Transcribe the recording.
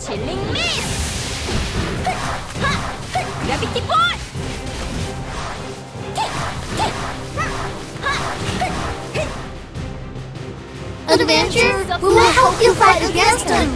Chilling mist. Gravity ball. Adventure, we will help you fight against him!